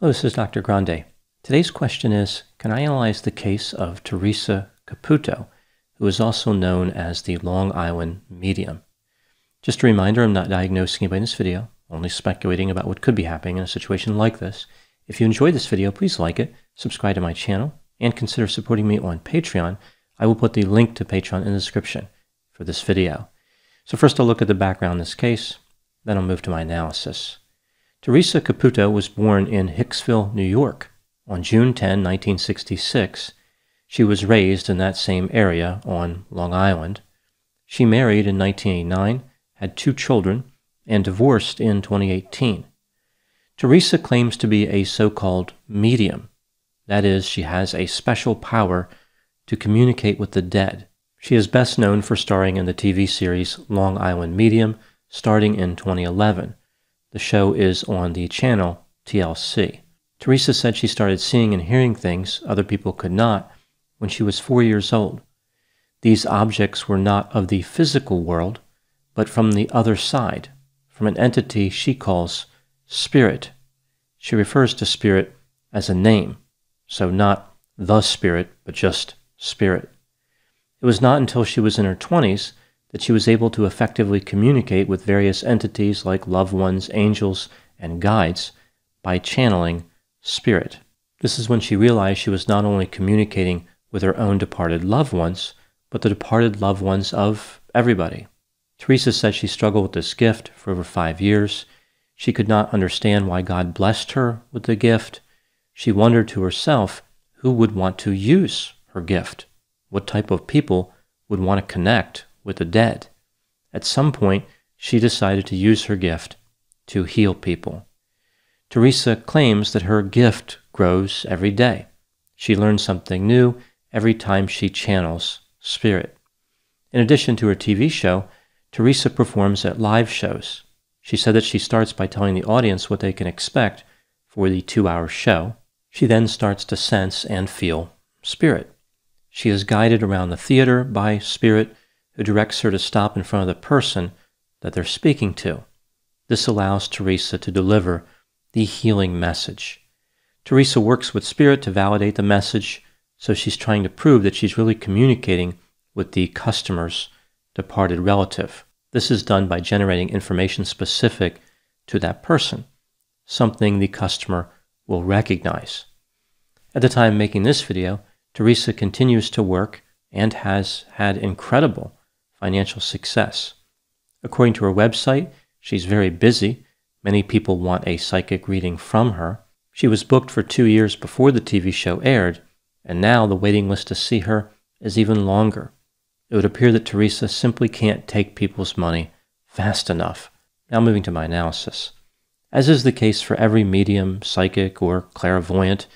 Hello, this is Dr. Grande. Today's question is Can I analyze the case of Theresa Caputo, who is also known as the Long Island Medium? Just a reminder I'm not diagnosing anybody in this video, only speculating about what could be happening in a situation like this. If you enjoyed this video, please like it, subscribe to my channel, and consider supporting me on Patreon. I will put the link to Patreon in the description for this video. So first I'll look at the background in this case, then I'll move to my analysis. Theresa Caputo was born in Hicksville, New York on June 10, 1966. She was raised in that same area on Long Island. She married in 1989, had two children, and divorced in 2018. Theresa claims to be a so called medium. That is, she has a special power to communicate with the dead. She is best known for starring in the TV series Long Island Medium, starting in 2011. The show is on the channel TLC. Theresa said she started seeing and hearing things other people could not when she was four years old. These objects were not of the physical world, but from the other side, from an entity she calls spirit. She refers to spirit as a name, so not the spirit, but just spirit. It was not until she was in her 20s that she was able to effectively communicate with various entities like loved ones, angels, and guides by channeling spirit. This is when she realized she was not only communicating with her own departed loved ones, but the departed loved ones of everybody. Theresa said she struggled with this gift for over five years. She could not understand why God blessed her with the gift. She wondered to herself who would want to use her gift. What type of people would want to connect with the dead. At some point, she decided to use her gift to heal people. Theresa claims that her gift grows every day. She learns something new every time she channels spirit. In addition to her TV show, Theresa performs at live shows. She said that she starts by telling the audience what they can expect for the two hour show. She then starts to sense and feel spirit. She is guided around the theater by spirit directs her to stop in front of the person that they're speaking to. This allows Theresa to deliver the healing message. Theresa works with Spirit to validate the message, so she's trying to prove that she's really communicating with the customer's departed relative. This is done by generating information specific to that person, something the customer will recognize. At the time making this video, Theresa continues to work and has had incredible financial success. According to her website, she's very busy. Many people want a psychic reading from her. She was booked for two years before the TV show aired, and now the waiting list to see her is even longer. It would appear that Theresa simply can't take people's money fast enough. Now, moving to my analysis. As is the case for every medium, psychic, or clairvoyant,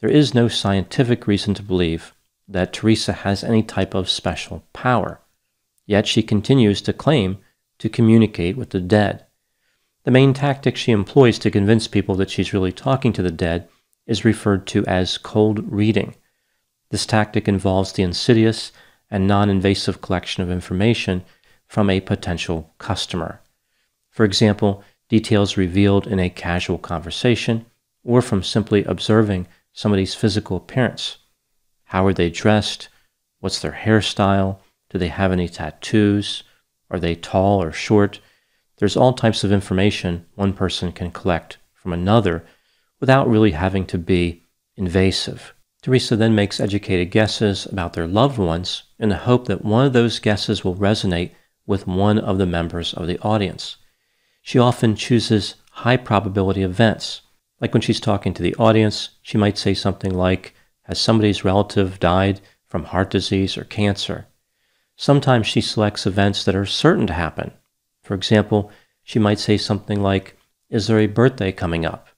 there is no scientific reason to believe that Theresa has any type of special power. Yet she continues to claim to communicate with the dead. The main tactic she employs to convince people that she's really talking to the dead is referred to as cold reading. This tactic involves the insidious and non invasive collection of information from a potential customer. For example, details revealed in a casual conversation or from simply observing somebody's physical appearance. How are they dressed? What's their hairstyle? Do they have any tattoos? Are they tall or short? There's all types of information one person can collect from another without really having to be invasive. Theresa then makes educated guesses about their loved ones in the hope that one of those guesses will resonate with one of the members of the audience. She often chooses high probability events. Like when she's talking to the audience, she might say something like, Has somebody's relative died from heart disease or cancer? Sometimes she selects events that are certain to happen. For example, she might say something like, Is there a birthday coming up?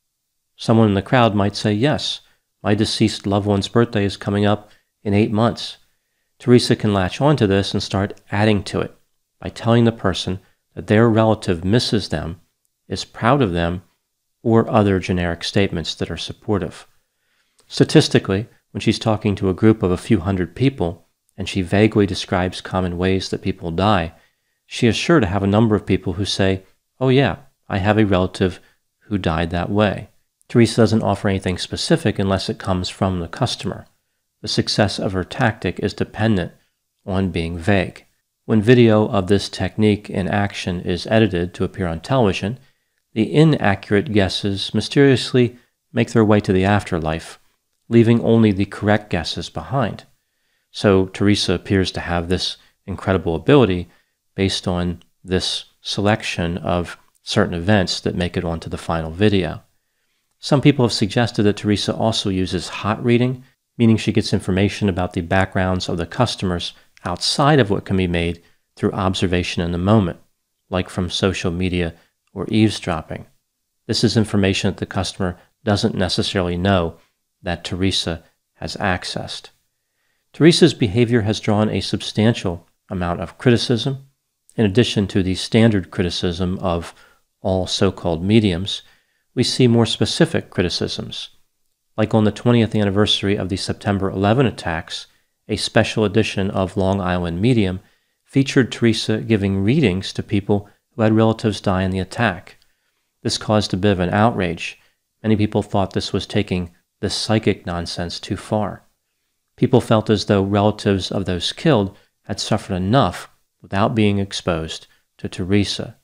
Someone in the crowd might say, Yes, my deceased loved one's birthday is coming up in eight months. Theresa can latch onto this and start adding to it by telling the person that their relative misses them, is proud of them, or other generic statements that are supportive. Statistically, when she's talking to a group of a few hundred people, and she vaguely describes common ways that people die, she is sure to have a number of people who say, Oh, yeah, I have a relative who died that way. Theresa doesn't offer anything specific unless it comes from the customer. The success of her tactic is dependent on being vague. When video of this technique in action is edited to appear on television, the inaccurate guesses mysteriously make their way to the afterlife, leaving only the correct guesses behind. So Theresa appears to have this incredible ability based on this selection of certain events that make it onto the final video. Some people have suggested that Theresa also uses hot reading, meaning she gets information about the backgrounds of the customers outside of what can be made through observation in the moment, like from social media or eavesdropping. This is information that the customer doesn't necessarily know that Theresa has accessed. Theresa's behavior has drawn a substantial amount of criticism. In addition to the standard criticism of all so called mediums, we see more specific criticisms. Like on the 20th anniversary of the September 11 attacks, a special edition of Long Island Medium featured Theresa giving readings to people who had relatives die in the attack. This caused a bit of an outrage. Many people thought this was taking this psychic nonsense too far. People felt as though relatives of those killed had suffered enough without being exposed to Theresa.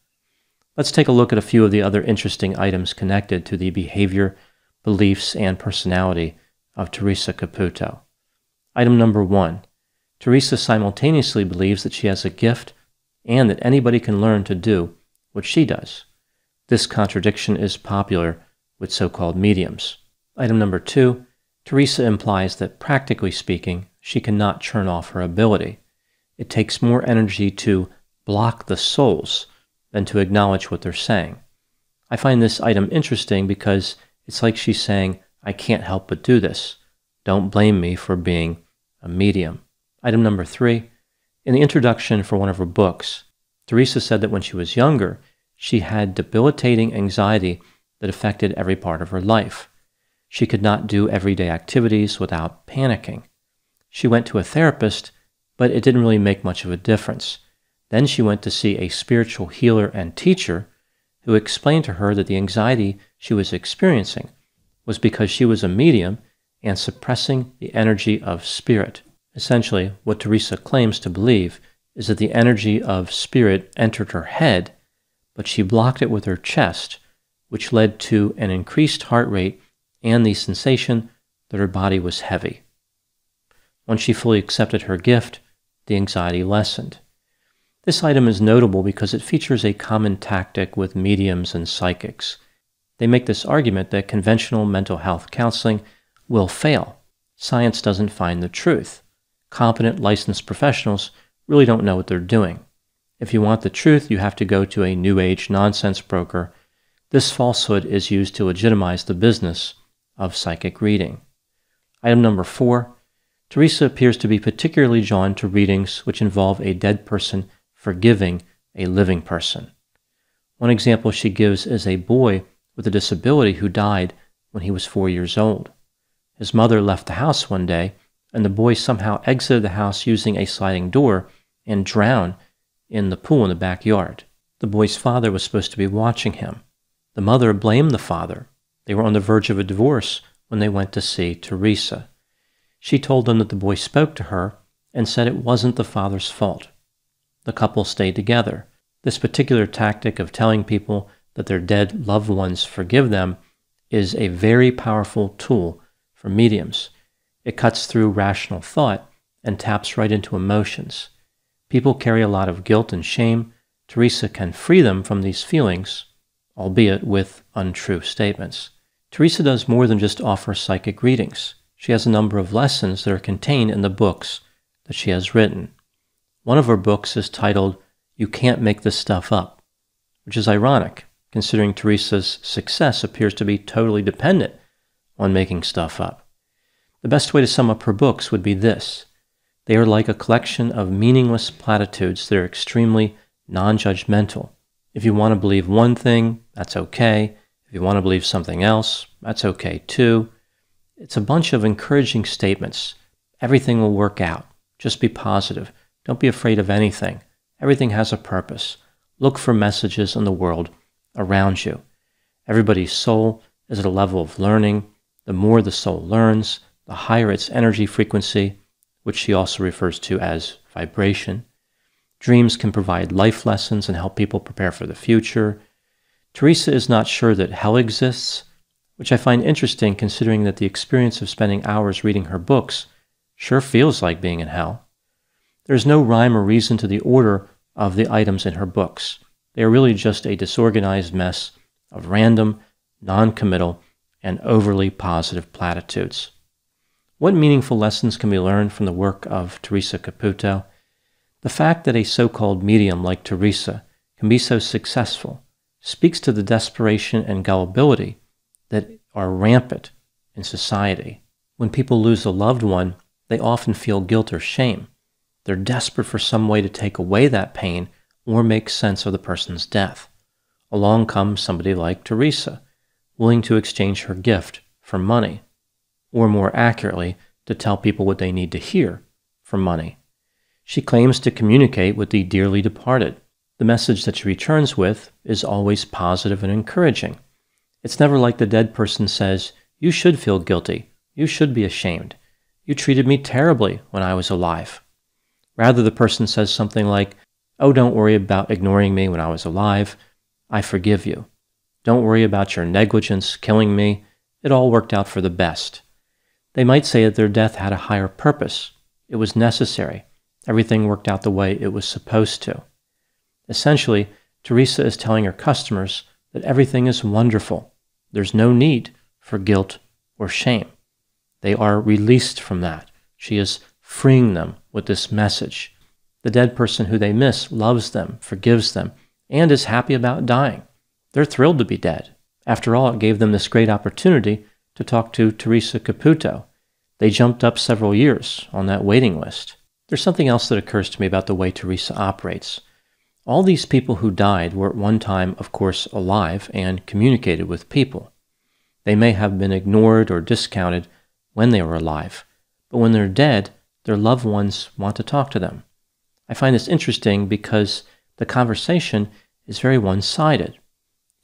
Let's take a look at a few of the other interesting items connected to the behavior, beliefs, and personality of Theresa Caputo. Item number one Theresa simultaneously believes that she has a gift and that anybody can learn to do what she does. This contradiction is popular with so called mediums. Item number two Theresa implies that practically speaking, she cannot turn off her ability. It takes more energy to block the souls than to acknowledge what they're saying. I find this item interesting because it's like she's saying, I can't help but do this. Don't blame me for being a medium. Item number three. In the introduction for one of her books, Theresa said that when she was younger, she had debilitating anxiety that affected every part of her life. She could not do everyday activities without panicking. She went to a therapist, but it didn't really make much of a difference. Then she went to see a spiritual healer and teacher who explained to her that the anxiety she was experiencing was because she was a medium and suppressing the energy of spirit. Essentially, what Theresa claims to believe is that the energy of spirit entered her head, but she blocked it with her chest, which led to an increased heart rate and the sensation that her body was heavy. Once she fully accepted her gift, the anxiety lessened. This item is notable because it features a common tactic with mediums and psychics. They make this argument that conventional mental health counseling will fail. Science doesn't find the truth. Competent licensed professionals really don't know what they're doing. If you want the truth, you have to go to a New Age nonsense broker. This falsehood is used to legitimize the business of psychic reading. Item number four Theresa appears to be particularly drawn to readings which involve a dead person forgiving a living person. One example she gives is a boy with a disability who died when he was four years old. His mother left the house one day, and the boy somehow exited the house using a sliding door and drowned in the pool in the backyard. The boy's father was supposed to be watching him. The mother blamed the father. They were on the verge of a divorce when they went to see Theresa. She told them that the boy spoke to her and said it wasn't the father's fault the couple stayed together. This particular tactic of telling people that their dead loved ones forgive them is a very powerful tool for mediums. It cuts through rational thought and taps right into emotions. People carry a lot of guilt and shame. Theresa can free them from these feelings, albeit with untrue statements. Theresa does more than just offer psychic readings. She has a number of lessons that are contained in the books that she has written. One of her books is titled You Can't Make This Stuff Up, which is ironic, considering Theresa's success appears to be totally dependent on making stuff up. The best way to sum up her books would be this they are like a collection of meaningless platitudes that are extremely non judgmental. If you want to believe one thing, that's okay. If you want to believe something else, that's okay too. It's a bunch of encouraging statements. Everything will work out. Just be positive. Don't be afraid of anything. Everything has a purpose. Look for messages in the world around you. Everybody's soul is at a level of learning. The more the soul learns, the higher its energy frequency, which she also refers to as vibration. Dreams can provide life lessons and help people prepare for the future. Theresa is not sure that hell exists, which I find interesting considering that the experience of spending hours reading her books sure feels like being in hell. There is no rhyme or reason to the order of the items in her books. They are really just a disorganized mess of random, non committal, and overly positive platitudes. What meaningful lessons can be learned from the work of Theresa Caputo? The fact that a so called medium like Theresa can be so successful speaks to the desperation and gullibility that are rampant in society. When people lose a loved one, they often feel guilt or shame. They're desperate for some way to take away that pain or make sense of the person's death. Along comes somebody like Theresa, willing to exchange her gift for money, or more accurately, to tell people what they need to hear for money. She claims to communicate with the dearly departed. The message that she returns with is always positive and encouraging. It's never like the dead person says, You should feel guilty. You should be ashamed. You treated me terribly when I was alive. Rather, the person says something like, Oh, don't worry about ignoring me when I was alive. I forgive you. Don't worry about your negligence killing me. It all worked out for the best. They might say that their death had a higher purpose. It was necessary. Everything worked out the way it was supposed to. Essentially, Theresa is telling her customers that everything is wonderful. There's no need for guilt or shame. They are released from that. She is freeing them with this message. The dead person who they miss loves them, forgives them, and is happy about dying. They're thrilled to be dead. After all, it gave them this great opportunity to talk to Theresa Caputo. They jumped up several years on that waiting list. There's something else that occurs to me about the way Theresa operates. All these people who died were at one time, of course, alive and communicated with people. They may have been ignored or discounted when they were alive, but when they're dead, their loved ones want to talk to them. I find this interesting because the conversation is very one sided.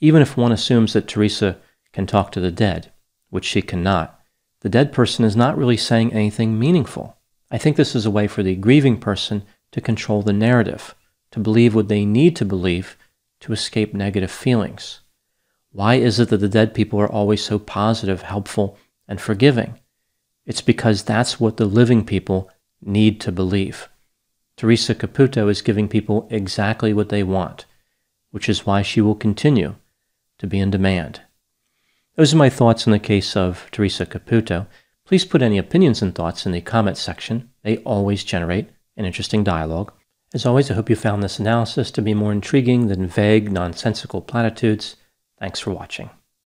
Even if one assumes that Theresa can talk to the dead, which she cannot, the dead person is not really saying anything meaningful. I think this is a way for the grieving person to control the narrative, to believe what they need to believe to escape negative feelings. Why is it that the dead people are always so positive, helpful, and forgiving? It's because that's what the living people need to believe. Theresa Caputo is giving people exactly what they want, which is why she will continue to be in demand. Those are my thoughts in the case of Theresa Caputo. Please put any opinions and thoughts in the comments section. They always generate an interesting dialogue. As always, I hope you found this analysis to be more intriguing than vague, nonsensical platitudes. Thanks for watching.